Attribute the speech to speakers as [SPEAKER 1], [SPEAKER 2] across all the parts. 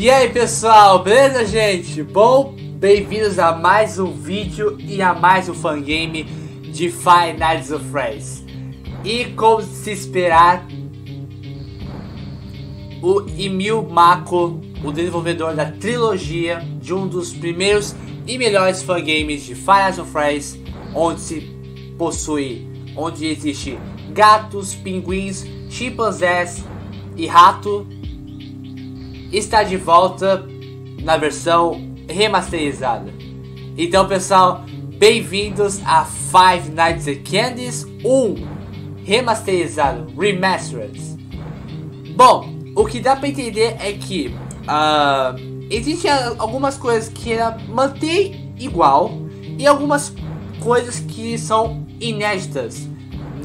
[SPEAKER 1] E aí pessoal, beleza gente? Bom, bem-vindos a mais um vídeo e a mais um fangame de Nights at Freddy's. E como se esperar, o Emil Mako, o desenvolvedor da trilogia de um dos primeiros e melhores fangames de Nights at Freddy's, onde se possui, onde existe gatos, pinguins, chimpanzés e rato está de volta na versão remasterizada. Então, pessoal, bem-vindos a Five Nights at Candy's 1 remasterizado, remastered. Bom, o que dá para entender é que uh, existem algumas coisas que mantém igual e algumas coisas que são inéditas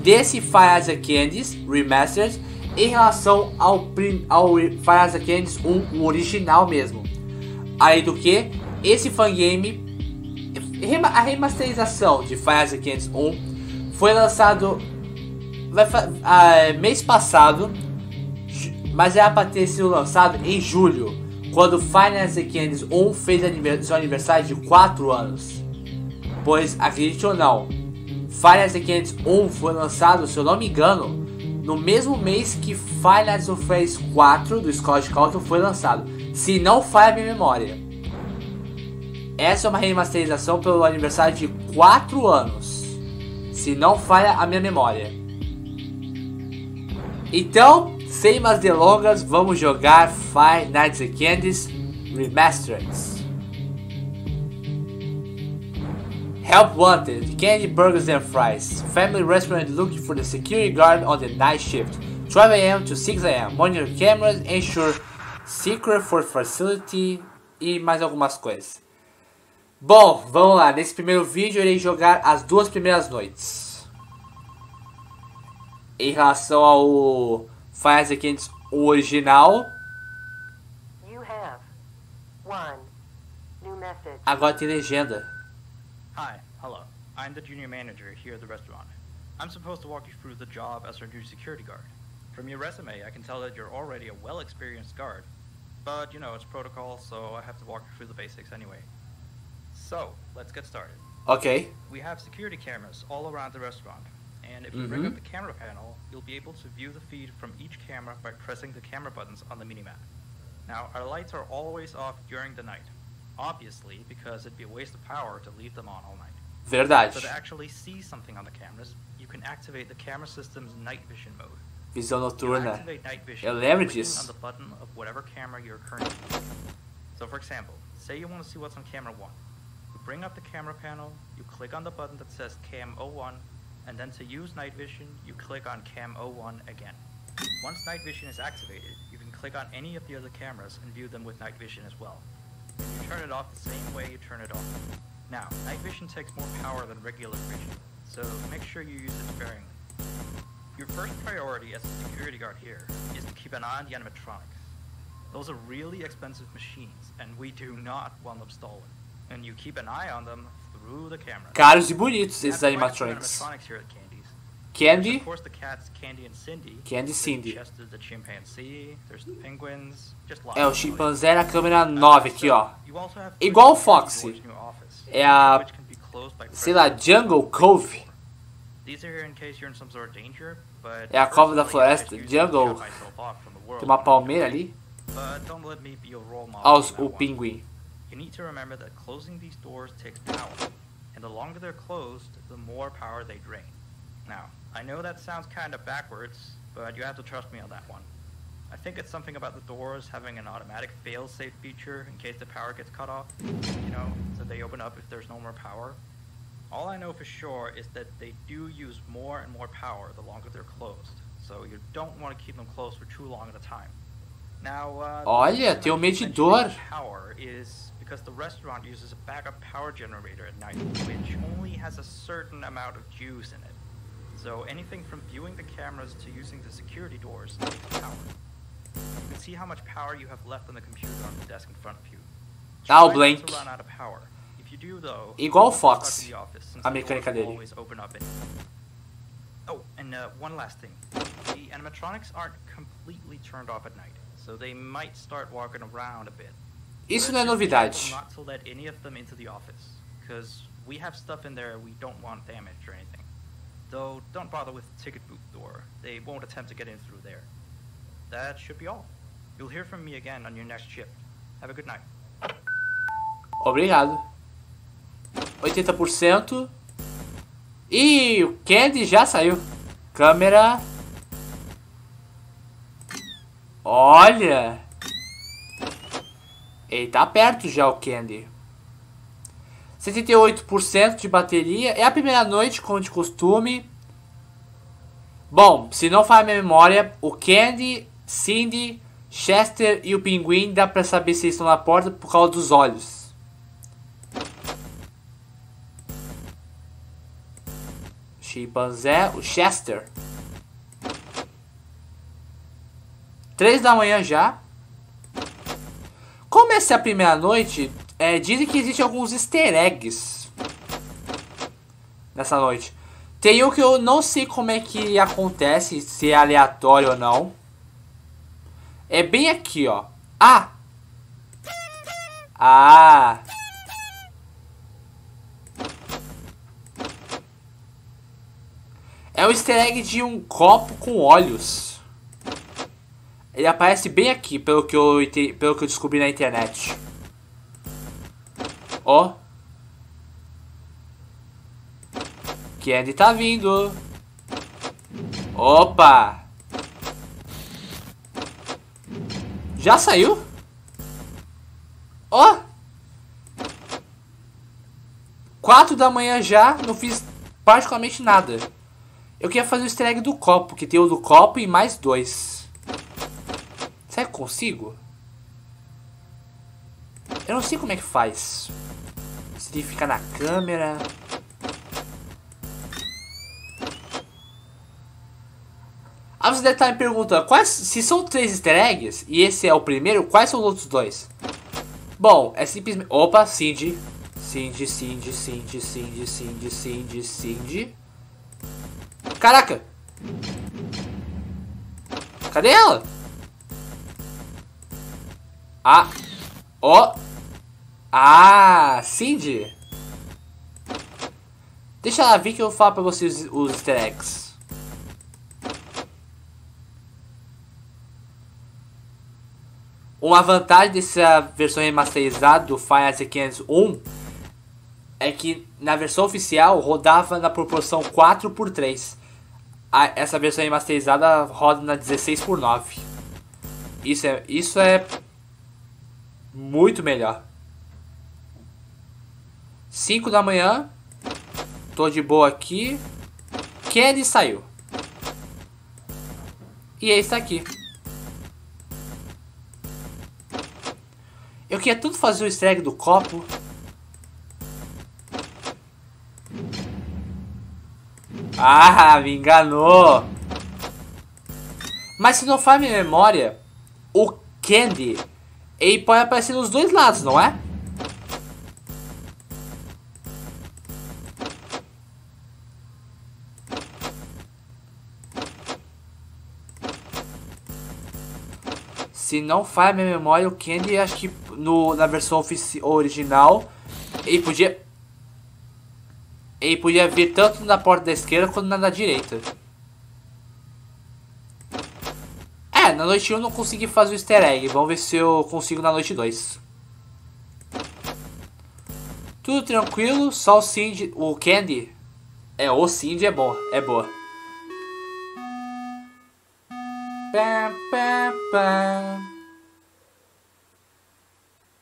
[SPEAKER 1] desse Five Nights at Candy's remastered em relação ao, ao Final Candies 1, o original mesmo. Além do que, esse fangame, a remasterização de Final Candies 1 foi lançado uh, mês passado, mas era para ter sido lançado em julho, quando Final Candies 1 fez seu aniversário de 4 anos. Pois, acredite ou não, Final Candies 1 foi lançado, se eu não me engano, no mesmo mês que Five Nights at Freddy's 4 do Scott Calton foi lançado, se não falha a minha memória. Essa é uma remasterização pelo aniversário de 4 anos, se não falha a minha memória. Então, sem mais delongas, vamos jogar Five Nights at Candy's Remastered. Help wanted, candy burgers and fries. Family restaurant looking for the security guard on the night shift. 12 a.m. to 6 a.m. Monitor cameras, ensure secret for facility e mais algumas coisas. Bom, vamos lá. Nesse primeiro vídeo eu irei jogar as duas primeiras noites. Em relação ao Fires Against original. Agora tem legenda.
[SPEAKER 2] I'm the junior manager here at the restaurant. I'm supposed to walk you through the job as our new security guard. From your resume, I can tell that you're already a well-experienced guard. But, you know, it's protocol, so I have to walk you through the basics anyway. So, let's get started.
[SPEAKER 1] Okay.
[SPEAKER 2] We have security cameras all around the restaurant. And if you mm -hmm. bring up the camera panel, you'll be able to view the feed from each camera by pressing the camera buttons on the minimap. Now, our lights are always off during the night. Obviously, because it'd be a waste of power to leave them on all night.
[SPEAKER 1] Verdade.
[SPEAKER 2] So to actually see something on the cameras, you can activate the camera system's night vision mode.
[SPEAKER 1] Visão noturna. Eu lembro disso.
[SPEAKER 2] On the button of whatever camera you're currently using. So for example, say you want to see what's on camera 1. You bring up the camera panel, you click on the button that says cam 01, and then to use night vision, you click on cam 01 again. Once night vision is activated, you can click on any of the other cameras and view them with night vision as well. You turn it off the same way you turn it on. Now, night vision takes more power than regular vision, so make sure you use it sparingly. Your first priority as a security guard here is to keep an eye on the animatronics. Those are really expensive machines, and we do not want them stolen. And you keep an eye on them through the camera.
[SPEAKER 1] Caros e bonitos esses animatronics.
[SPEAKER 2] animatronics here at
[SPEAKER 1] Candy.
[SPEAKER 2] Of course, the cats Candy and Cindy.
[SPEAKER 1] Candy Cindy.
[SPEAKER 2] The chimpanzee, there's the penguins, just
[SPEAKER 1] é, o chimpanzé na câmera uh, 9 aqui, ó. Igual o Foxy. É a, sei lá, Jungle Cove. É a cova da floresta, Jungle. Tem uma palmeira ali. Olha o pinguim.
[SPEAKER 2] You need to remember that closing these doors takes power, and the longer they're closed, the more power they drain. Now, I know that sounds kind of backwards, but you have to trust me on that one. I think it's something about the doors having an automatic fail-safe feature in case the power gets cut off, you know, so they open up if there's no more power. All I know for sure is that they do use more and more power the longer they're closed, so you don't want to keep them closed for too long at a time. Now, uh,
[SPEAKER 1] Olha, tem um medidor.
[SPEAKER 2] Power is because the restaurant uses a backup power generator at night, which only has a certain amount of juice in it. So anything from viewing the cameras to using the security doors needs power. You can see how much power you have left on the computer on the desk in front of you.
[SPEAKER 1] Dá o blank.
[SPEAKER 2] Do, though,
[SPEAKER 1] Igual o Fox, a mecânica dele.
[SPEAKER 2] Oh, and uh, one last thing. The animatronics aren't completely turned off at night, so they might start walking around a bit.
[SPEAKER 1] Isso
[SPEAKER 2] But
[SPEAKER 1] não é novidade.
[SPEAKER 2] Not to let any of them into the office, because we have stuff in there we don't want damaged or anything. Though don't bother with the ticket booth door; they won't attempt to get in through there. That should be all. You'll hear from me again on your next shift. Have a good night.
[SPEAKER 1] Obrigado. 80%. E o Candy já saiu. Câmera. Olha. Ele tá perto já o Candy. 78% de bateria. É a primeira noite, como de costume. Bom, se não falha a memória, o Candy, Cindy, Chester e o Pinguim dá pra saber se estão na porta por causa dos olhos. Chimpanzé, o Chester. Três da manhã já. Como essa é a primeira noite, é, dizem que existem alguns easter eggs nessa noite. Tem um que eu não sei como é que acontece, se é aleatório ou não. É bem aqui, ó. Ah! Ah! É o easter egg de um copo com olhos. Ele aparece bem aqui, pelo que eu, pelo que eu descobri na internet. Ó. Candy tá vindo. Opa! Já saiu? Ó! Quatro da manhã já, não fiz particularmente nada. Eu queria fazer o easter egg do copo, que tem o do copo e mais dois. Será que eu consigo? Eu não sei como é que faz. Se ele fica na câmera. Ah, você deve estar me perguntando, quais, se são três easter eggs, e esse é o primeiro, quais são os outros dois? Bom, é simplesmente... Opa, Cindy. Cindy, Cindy, Cindy, Cindy, Cindy, Cindy, Cindy. Caraca! Cadê ela? Ah! Ó! Ah! Cindy! Deixa ela vir que eu falo pra vocês os easter eggs. Uma vantagem dessa versão remasterizada do Final Fantasy 501 é que na versão oficial rodava na proporção 4 por 3. A- essa versão remasterizada roda na 16 por 9. Isso é, isso é muito melhor. 5 da manhã. Tô de boa aqui. Candy saiu. E está aqui. Eu queria tudo fazer o easter egg do copo. Ah, me enganou. Mas se não falha minha memória, o Candy, ele pode aparecer nos dois lados, não é? Se não falha minha memória, o Candy, acho que no, na versão original, ele podia ele podia vir tanto na porta da esquerda quanto na da direita. É, na noite 1 eu não consegui fazer o easter egg. Vamos ver se eu consigo na noite 2. Tudo tranquilo, só o Cindy, o Candy. É, o Cindy é bom, é boa.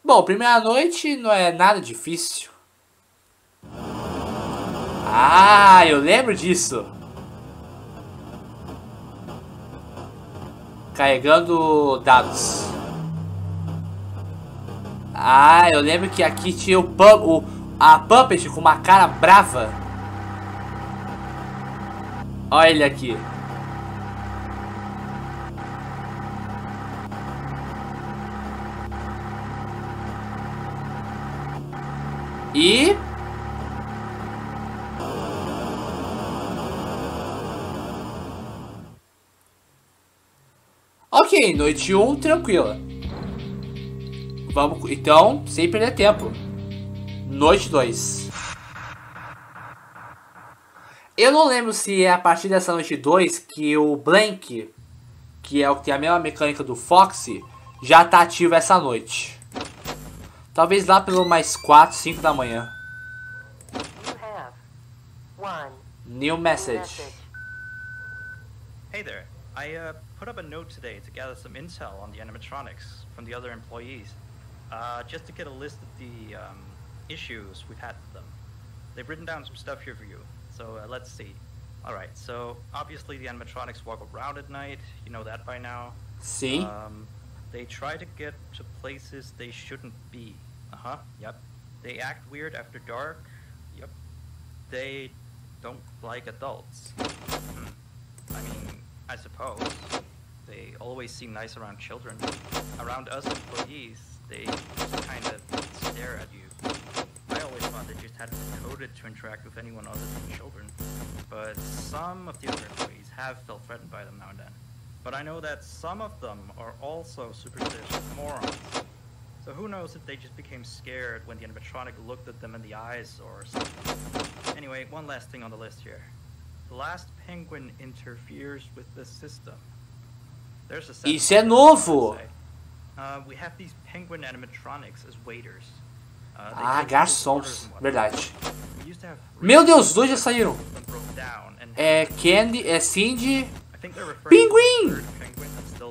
[SPEAKER 1] Bom, primeira noite não é nada difícil. Ah, eu lembro disso. Carregando dados. Ah, eu lembro que aqui tinha o, Pum- o a Puppet com uma cara brava. Olha ele aqui. E Ok, noite 1, um, tranquila. Vamos, então, sem perder tempo. Noite 2. Eu não lembro se é a partir dessa noite 2 que o Blank, que é o que tem a mesma mecânica do Foxy, já tá ativo essa noite. Talvez lá pelo mais 4, 5 da manhã. New message.
[SPEAKER 2] Hey there. I uh, put up a note today to gather some intel on the animatronics from the other employees. Uh, just to get a list of the um, issues we've had with them. They've written down some stuff here for you. So uh, let's see. All right. So obviously the animatronics walk around at night. You know that by now.
[SPEAKER 1] See.
[SPEAKER 2] Um, they try to get to places they shouldn't be. Uh huh. Yep. They act weird after dark. Yep. They don't like adults. Hmm. I mean, I suppose. They always seem nice around children. Around us employees, they just kind of stare at you. I always thought they just hadn't coded to interact with anyone other than children. But some of the other employees have felt threatened by them now and then. But I know that some of them are also superstitious morons. So who knows if they just became scared when the animatronic looked at them in the eyes or something. Anyway, one last thing on the list here. The last penguin interferes with the system. There's a
[SPEAKER 1] Isso é novo.
[SPEAKER 2] Uh, we have these penguin animatronics as waiters.
[SPEAKER 1] Uh, ah, garçons. Verdade. Meu Deus, dois já saíram. É Candy, é Cindy. Pinguim!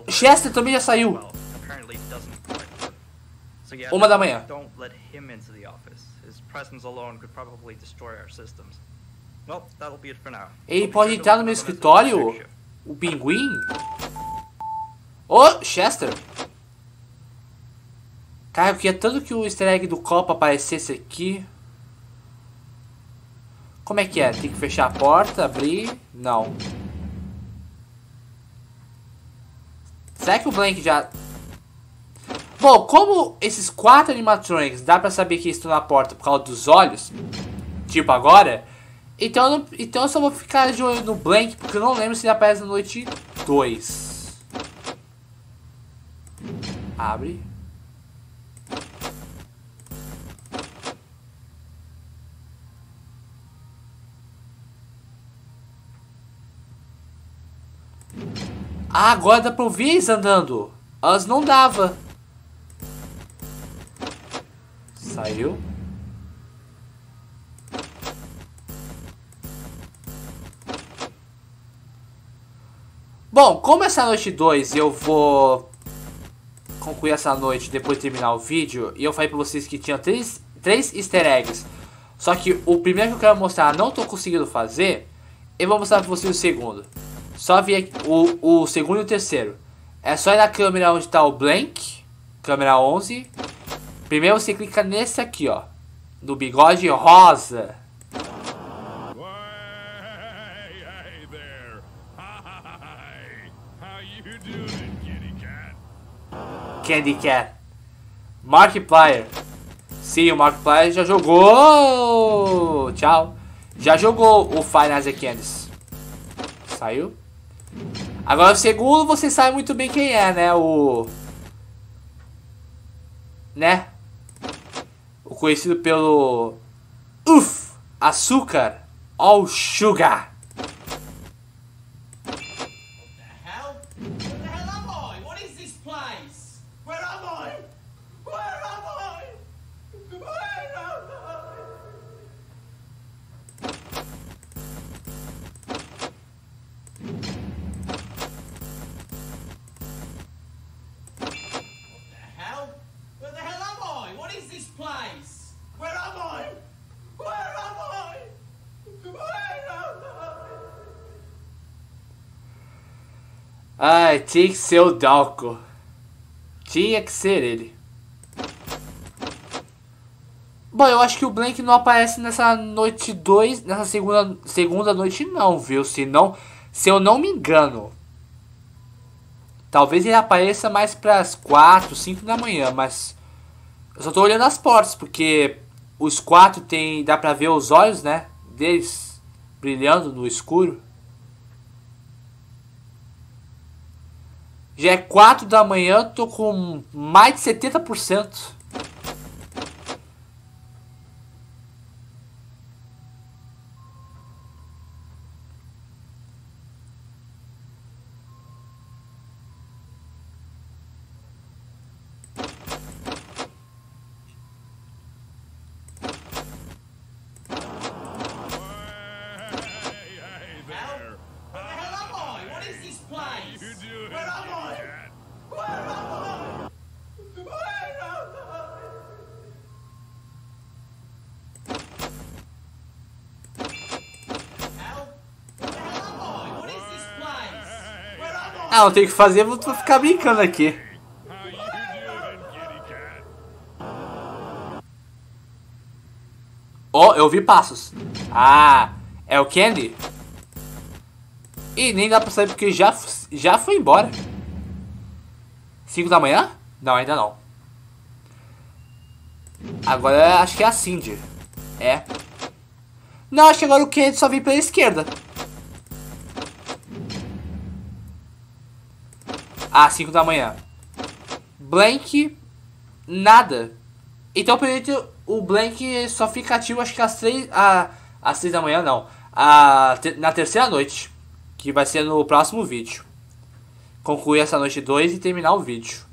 [SPEAKER 1] Chester também já saiu. Uma da manhã. Ele pode entrar no meu escritório? O pinguim? Ô, oh, Chester! Cara, eu queria tanto que o easter egg do copo aparecesse aqui. Como é que é? Tem que fechar a porta, abrir? Não. Será que o Blank já Bom, como esses quatro animatronics dá pra saber que estão na porta por causa dos olhos, tipo agora, então eu, não, então eu só vou ficar de olho no Blank, porque eu não lembro se ele aparece na noite 2. Abre. Ah, agora dá pra ouvir eles andando. Antes não dava. Saiu. Bom, como essa noite 2 eu vou concluir essa noite depois de terminar o vídeo, e eu falei pra vocês que tinha três, três easter eggs, só que o primeiro que eu quero mostrar não tô conseguindo fazer, eu vou mostrar pra vocês o segundo. Só ver o, o segundo e o terceiro. É só ir na câmera onde tá o blank, câmera 11, Primeiro você clica nesse aqui, ó. Do bigode rosa. Candy Cat. Markiplier. Sim, o Markiplier já jogou. Tchau. Já jogou o Final Candies. Saiu. Agora o segundo você sabe muito bem quem é, né? O... Né? o conhecido pelo UF, açúcar, all sugar. Ai, tinha que ser o Dalco. Tinha que ser ele. Bom, eu acho que o Blank não aparece nessa noite 2, nessa segunda, segunda noite não, viu? Se, não, se eu não me engano. Talvez ele apareça mais para as 4, 5 da manhã, mas eu só tô olhando as portas, porque os quatro tem, dá pra ver os olhos, né, deles brilhando no escuro. Já é 4 da manhã, tô com mais de 70%. Ah, não tem que fazer, vou ficar brincando aqui. Oh, eu ouvi passos. Ah, é o Candy? E nem dá pra saber porque já, já foi embora. 5 da manhã? Não, ainda não. Agora acho que é a Cindy. É. Não, acho que agora o Candy só vem pela esquerda. Às 5 da manhã. Blank, nada. Então, permite o Blank só fica ativo acho que às 3, a, às 6 da manhã, não. A, na terceira noite, que vai ser no próximo vídeo. Concluir essa noite 2 e terminar o vídeo.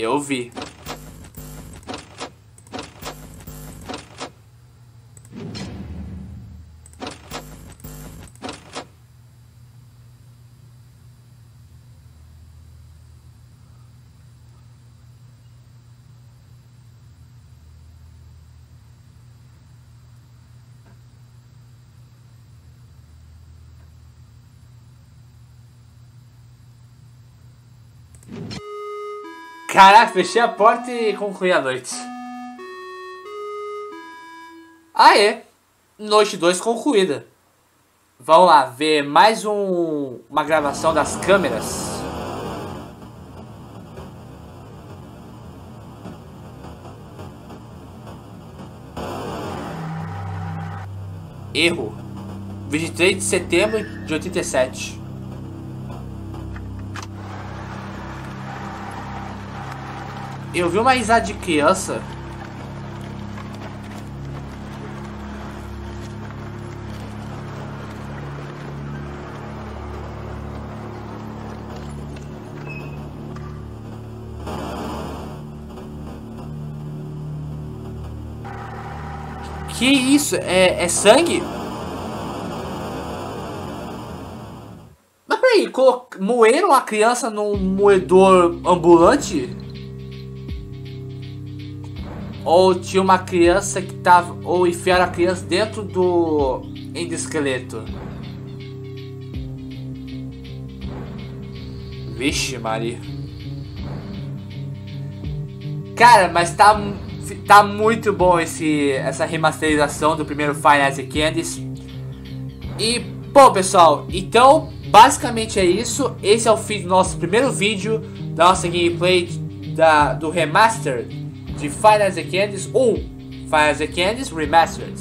[SPEAKER 1] Eu vi. Caraca, fechei a porta e concluí a noite. Ah, é. Noite 2 concluída. Vamos lá, ver mais um, uma gravação das câmeras. Erro. 23 de setembro de 87. Eu vi uma risada de criança. Que isso? É, é sangue? Mas peraí, moeram a criança num moedor ambulante? Ou tinha uma criança que tava. Ou enfiaram a criança dentro do endosqueleto. Vixe, Maria. Cara, mas tá, tá muito bom esse, essa remasterização do primeiro Final Fantasy. E, pô, pessoal, então basicamente é isso. Esse é o fim do nosso primeiro vídeo da nossa gameplay da, do remaster de Final The Candies 1, Final The Candies Remastered,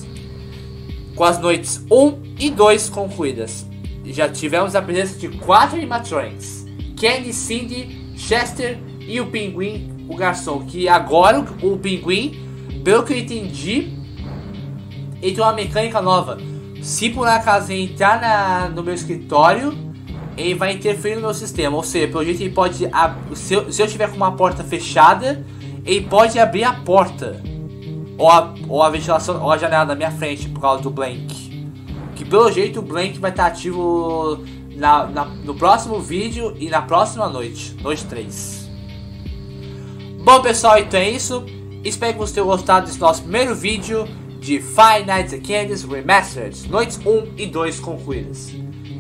[SPEAKER 1] com as noites 1 e 2 concluídas. Já tivemos a presença de 4 animatronics, Candy, Cindy, Chester e o Pinguim, o garçom, que agora o Pinguim, pelo que eu entendi, ele tem uma mecânica nova. Se por acaso entrar na, no meu escritório, ele vai interferir no meu sistema. Ou seja, pelo jeito ele pode. Se eu, se eu tiver com uma porta fechada, ele pode abrir a porta ou a, ou a ventilação ou a janela da minha frente por causa do Blank. Que pelo jeito o Blank vai estar ativo na, na, no próximo vídeo e na próxima noite, noite 3. Bom pessoal, então é isso. Espero que vocês tenham gostado desse nosso primeiro vídeo de Five Nights at Candy's Remastered, noites 1 e 2 concluídas.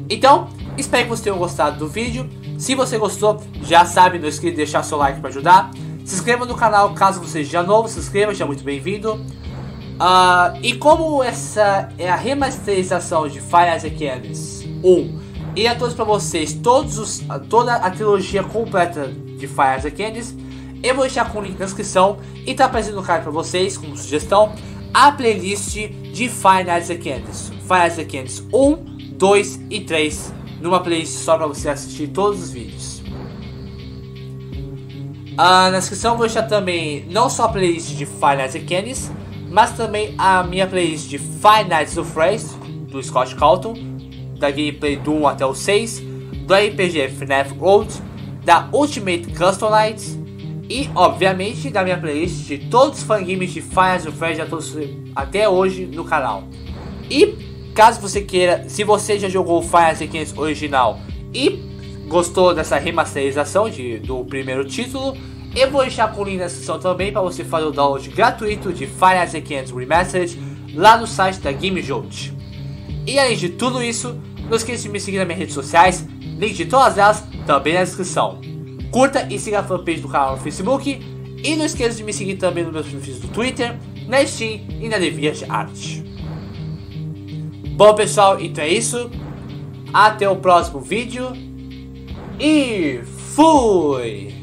[SPEAKER 1] Então, espero que vocês tenham gostado do vídeo. Se você gostou, já sabe, não esqueça de deixar seu like para ajudar. Se inscreva no canal caso você seja novo, se inscreva, seja muito bem-vindo. Uh, e como essa é a remasterização de Fire as 1, E a todos para vocês, todos os, toda a trilogia completa de Fire and Candies. Eu vou deixar com o link na descrição e tá aparecendo no card para vocês, como sugestão, a playlist de Fire Nights Candies. Fire Nights Candies 1, 2 e 3, numa playlist só para você assistir todos os vídeos. Ah, na descrição vou deixar também não só a playlist de Fire Nights Candies, mas também a minha playlist de Five Nights of Phrase, do Scott Calton, da gameplay do 1 até o 6, do RPG FNAF Road, da Ultimate Custom Nights e, obviamente, da minha playlist de todos os fangames de Five Nights Phrase até hoje no canal. E, caso você queira, se você já jogou Five Nights original e gostou dessa remasterização de, do primeiro título, eu vou deixar o link na descrição também para você fazer o download gratuito de Fire Emblem Candies Remastered lá no site da GameJolt. E além de tudo isso, não esqueça de me seguir nas minhas redes sociais, link de todas elas também na descrição. Curta e siga a fanpage do canal no Facebook e não esqueça de me seguir também nos meus perfis do Twitter, na Steam e na DeviantArt. Bom pessoal, então é isso. Até o próximo vídeo e fui!